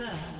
First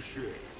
Such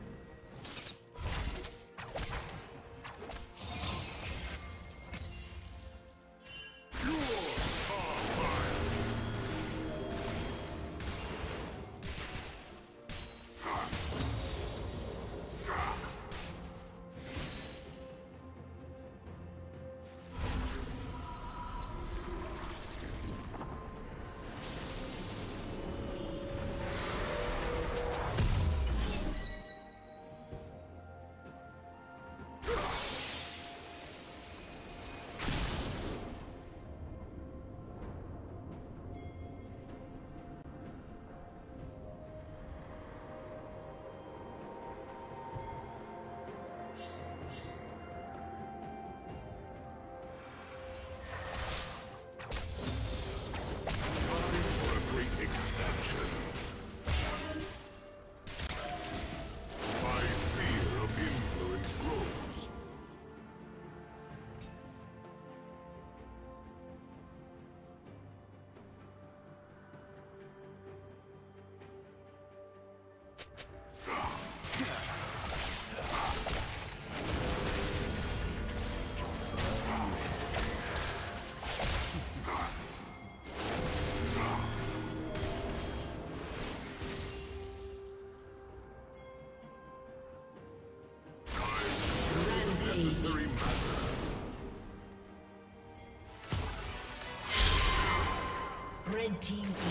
team.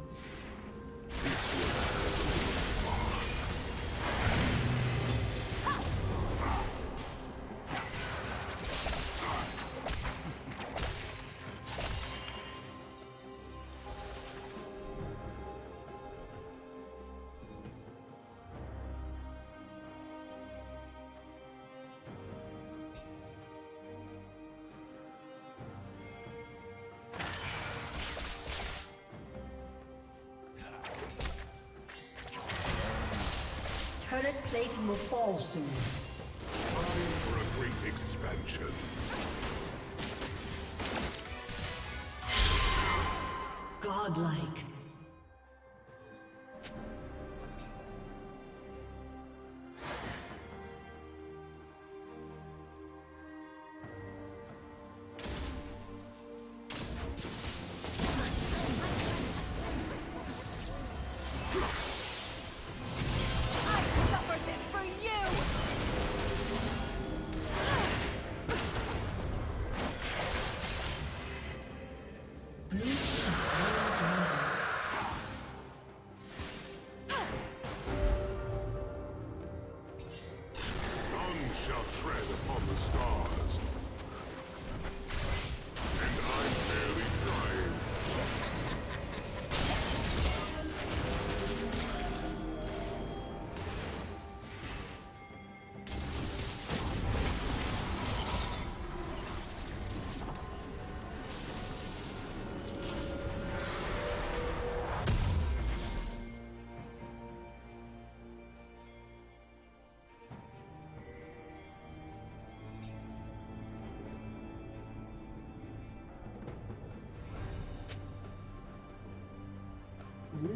Godlike.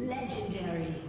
Legendary.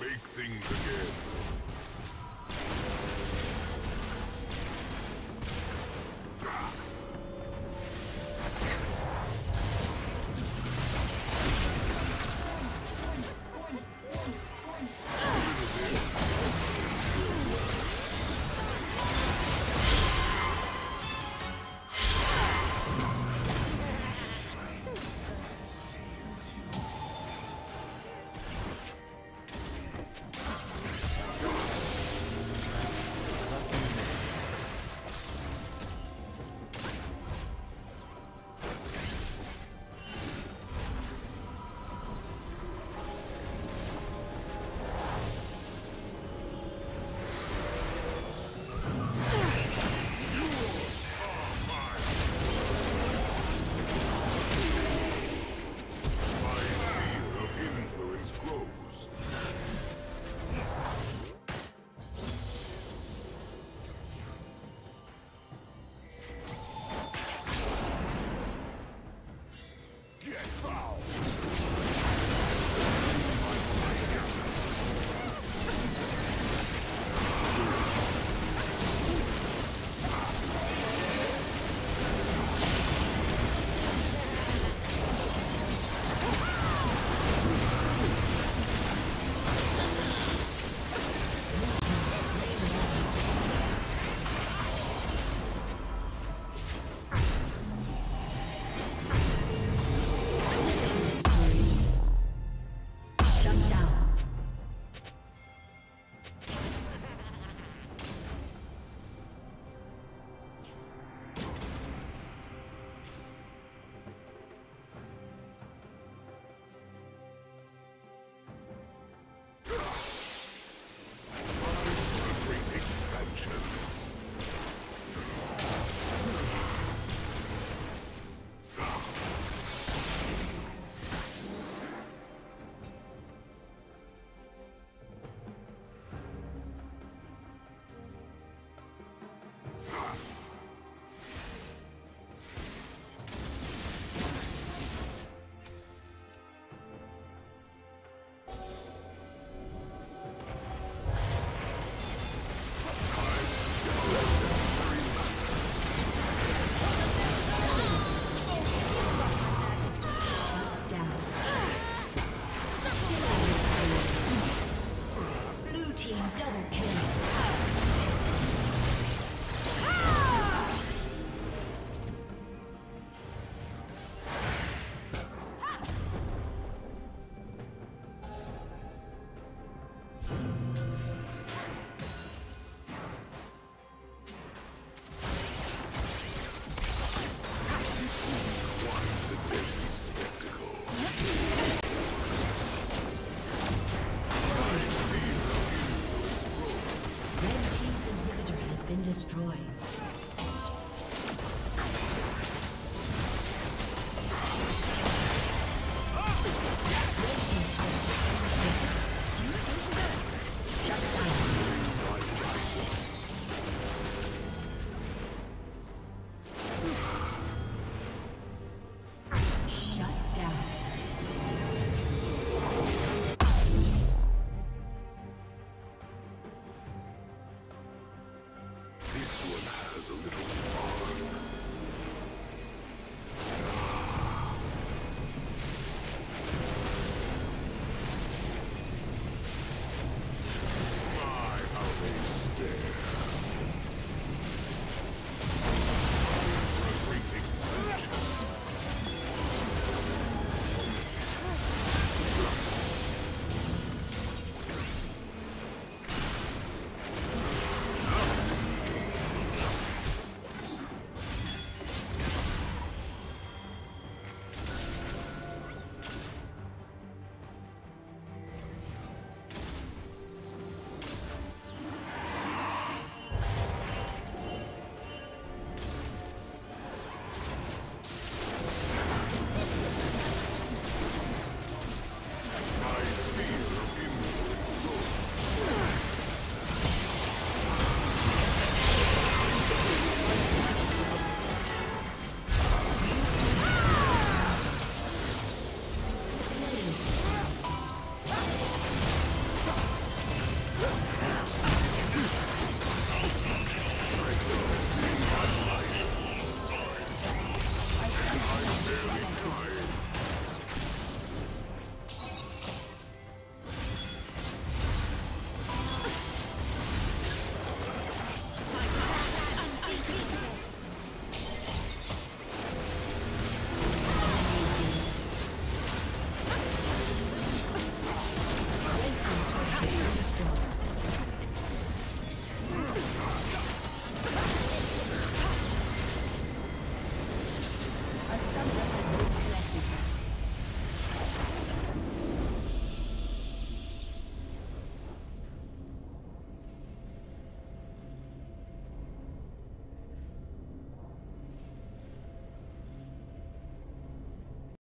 Make things again.